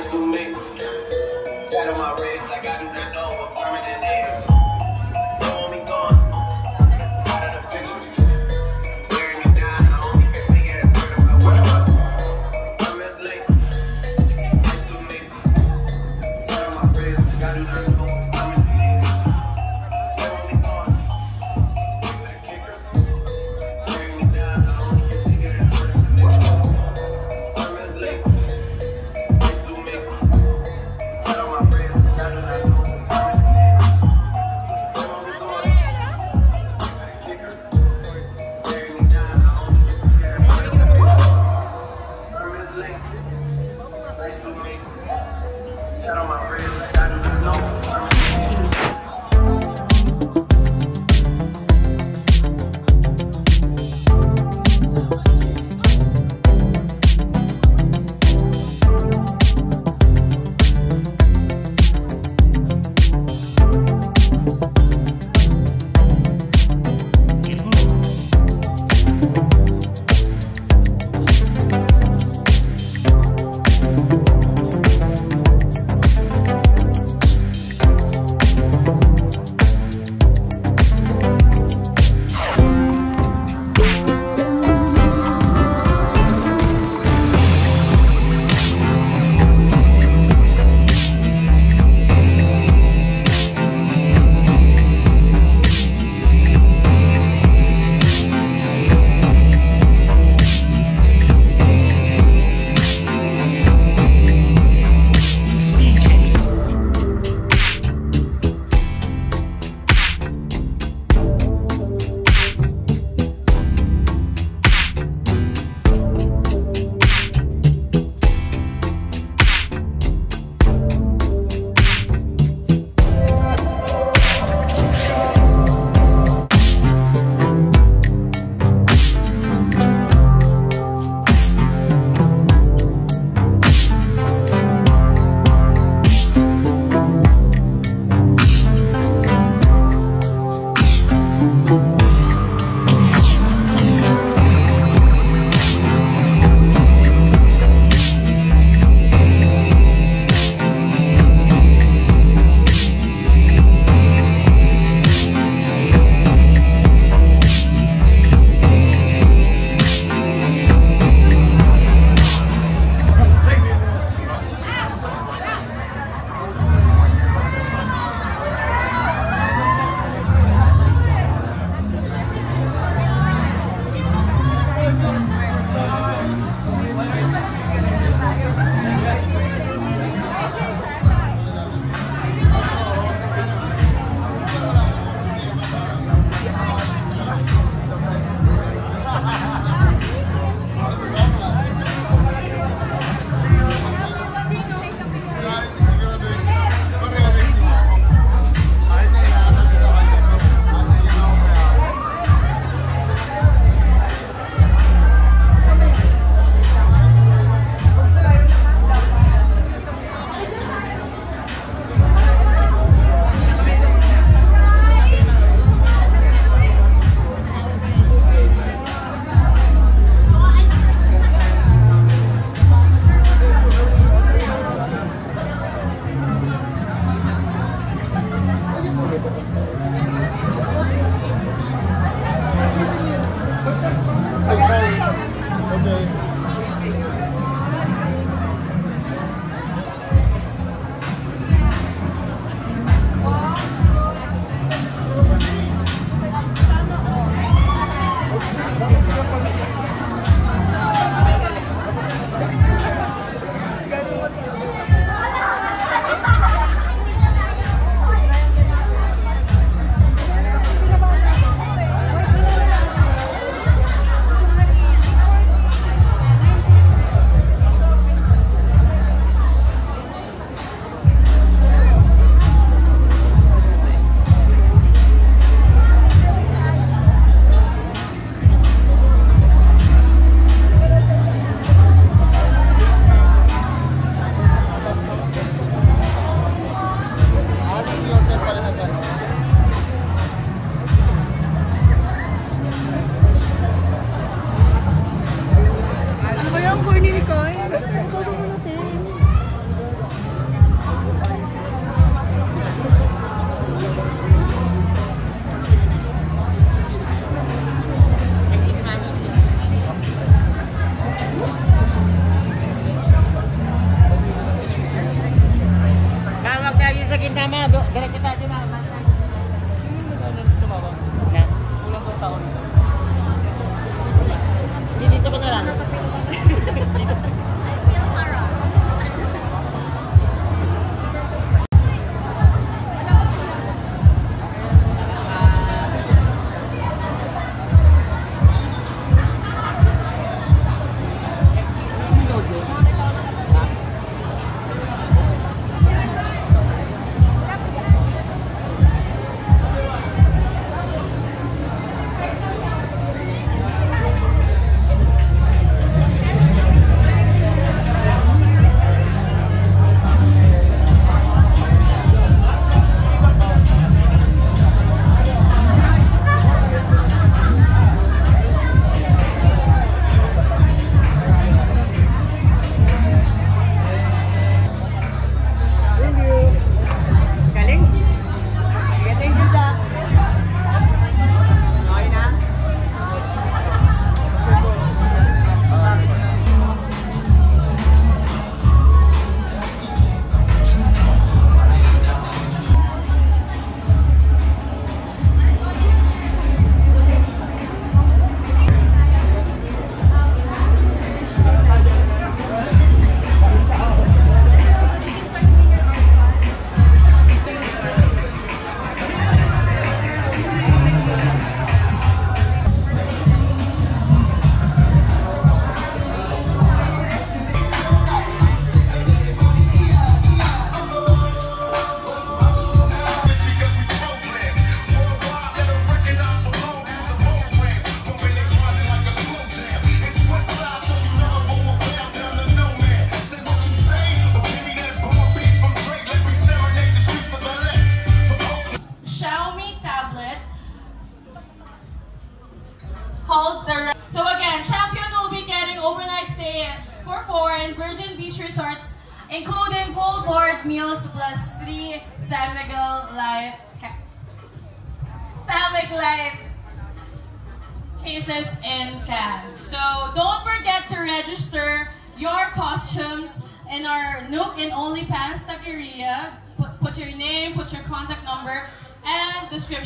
eyes blew me. My ring.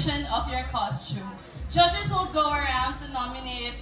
description of your costume. Judges will go around to nominate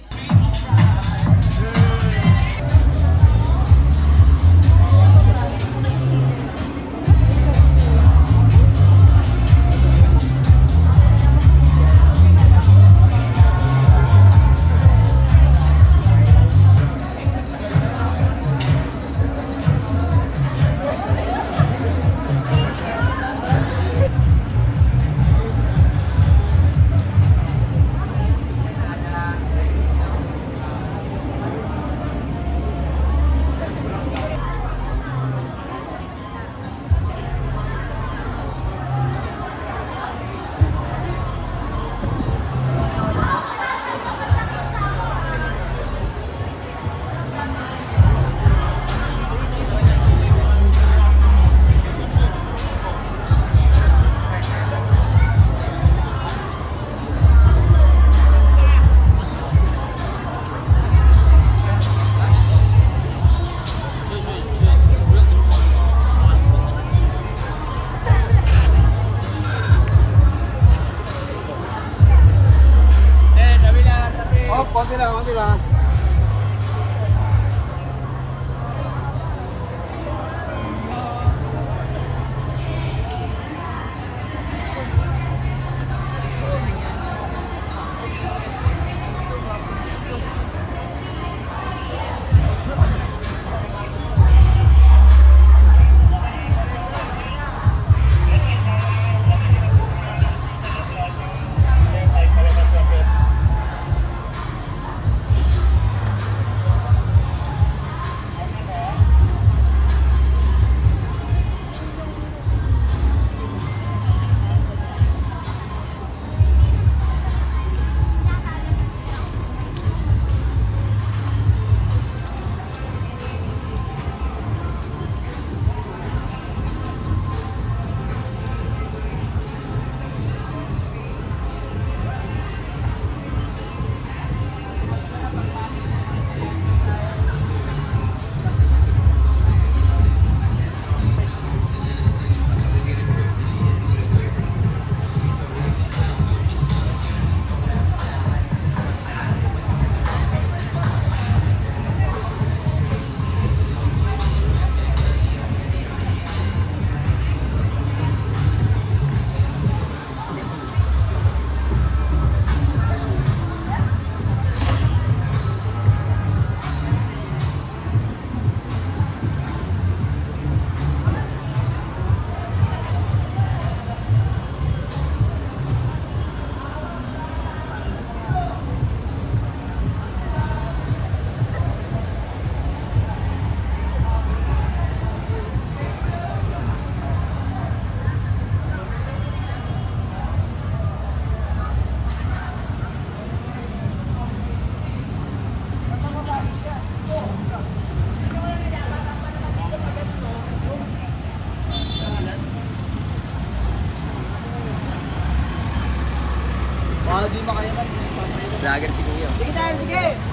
Baka di makayaman. Eh, Vlogger si Kuya. Sige tayo, sige!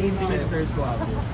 Classic. Ano yan, Indie Mr. Suave.